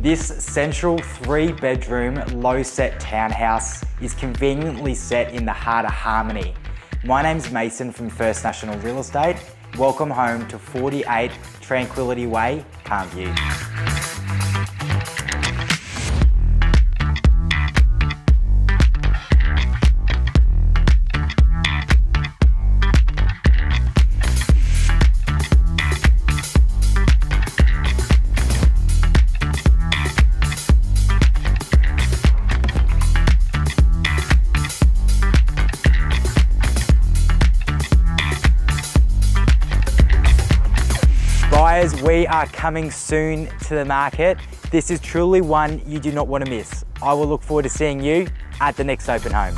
This central three bedroom, low set townhouse is conveniently set in the heart of Harmony. My name's Mason from First National Real Estate. Welcome home to 48 Tranquility Way, Palmview. We are coming soon to the market. This is truly one you do not want to miss. I will look forward to seeing you at the next open home.